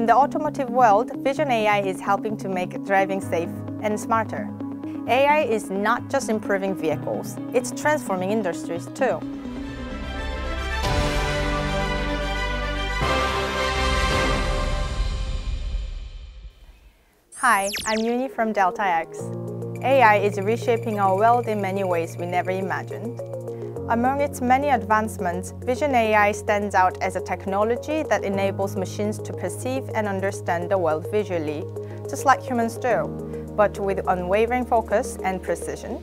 In the automotive world, Vision AI is helping to make driving safe and smarter. AI is not just improving vehicles, it's transforming industries too. Hi, I'm Yuni from Delta X. AI is reshaping our world in many ways we never imagined. Among its many advancements, Vision AI stands out as a technology that enables machines to perceive and understand the world visually, just like humans do, but with unwavering focus and precision.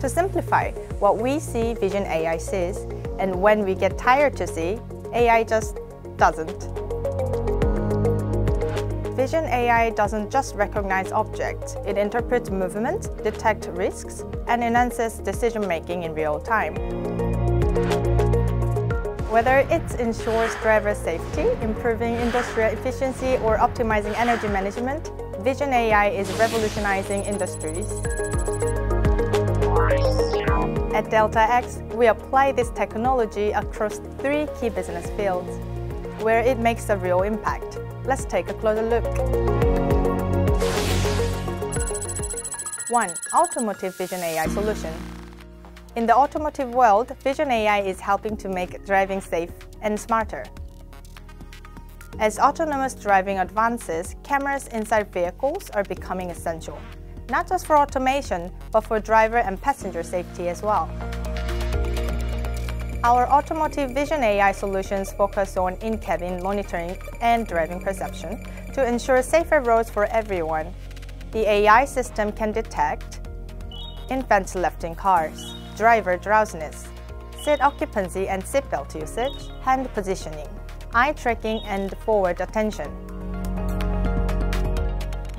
To simplify, what we see Vision AI sees, and when we get tired to see, AI just doesn't. Vision AI doesn't just recognize objects, it interprets movement, detects risks, and enhances decision-making in real time. Whether it ensures driver safety, improving industrial efficiency, or optimizing energy management, Vision AI is revolutionizing industries. At Delta X, we apply this technology across three key business fields, where it makes a real impact. Let's take a closer look. 1. Automotive Vision AI Solution In the automotive world, Vision AI is helping to make driving safe and smarter. As autonomous driving advances, cameras inside vehicles are becoming essential, not just for automation, but for driver and passenger safety as well. Our automotive vision AI solutions focus on in-cabin monitoring and driving perception to ensure safer roads for everyone. The AI system can detect infants left in cars, driver drowsiness, seat occupancy and seatbelt usage, hand positioning, eye tracking and forward attention.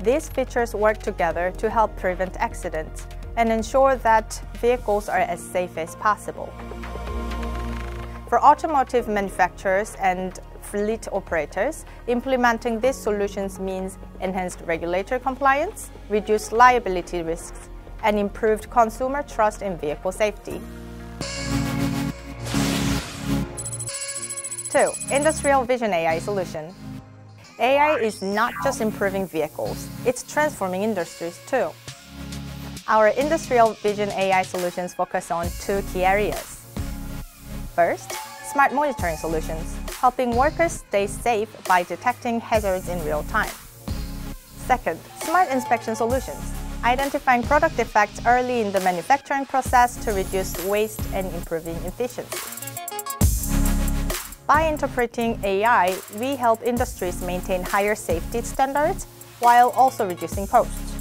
These features work together to help prevent accidents and ensure that vehicles are as safe as possible. For automotive manufacturers and fleet operators, implementing these solutions means enhanced regulatory compliance, reduced liability risks, and improved consumer trust in vehicle safety. 2. Industrial Vision AI Solution AI is not just improving vehicles, it's transforming industries too. Our Industrial Vision AI solutions focus on two key areas. First, smart monitoring solutions, helping workers stay safe by detecting hazards in real time. Second, smart inspection solutions, identifying product defects early in the manufacturing process to reduce waste and improving efficiency. By interpreting AI, we help industries maintain higher safety standards while also reducing costs.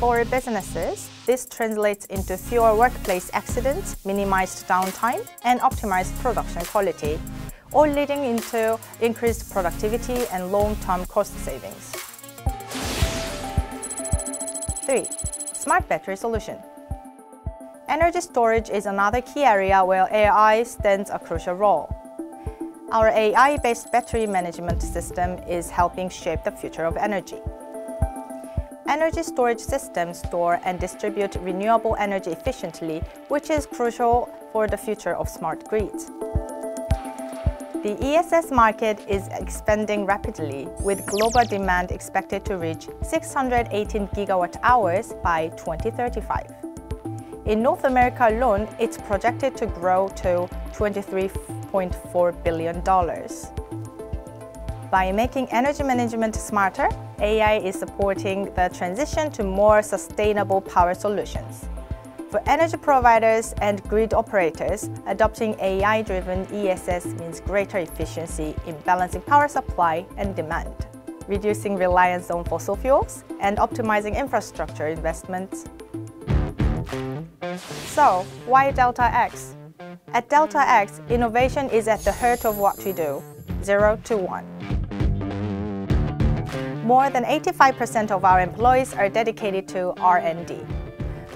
For businesses, this translates into fewer workplace accidents, minimized downtime, and optimized production quality, all leading into increased productivity and long-term cost savings. 3. Smart Battery Solution Energy storage is another key area where AI stands a crucial role. Our AI-based battery management system is helping shape the future of energy. Energy storage systems store and distribute renewable energy efficiently, which is crucial for the future of smart grids. The ESS market is expanding rapidly, with global demand expected to reach 618 gigawatt hours by 2035. In North America alone, it's projected to grow to $23.4 billion. By making energy management smarter, AI is supporting the transition to more sustainable power solutions. For energy providers and grid operators, adopting AI-driven ESS means greater efficiency in balancing power supply and demand, reducing reliance on fossil fuels, and optimizing infrastructure investments. So, why Delta X? At Delta X, innovation is at the heart of what we do, zero to one. More than 85% of our employees are dedicated to R&D,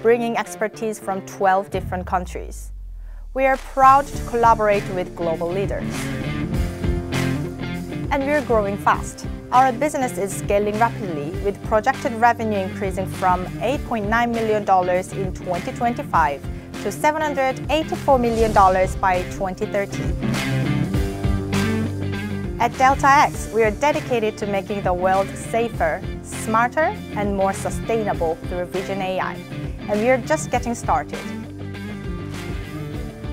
bringing expertise from 12 different countries. We are proud to collaborate with global leaders. And we're growing fast. Our business is scaling rapidly, with projected revenue increasing from $8.9 million in 2025 to $784 million by 2030. At Delta X, we are dedicated to making the world safer, smarter, and more sustainable through Vision AI. And we are just getting started.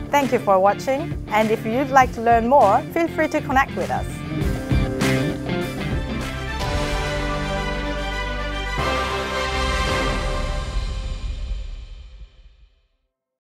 Thank you for watching, and if you'd like to learn more, feel free to connect with us.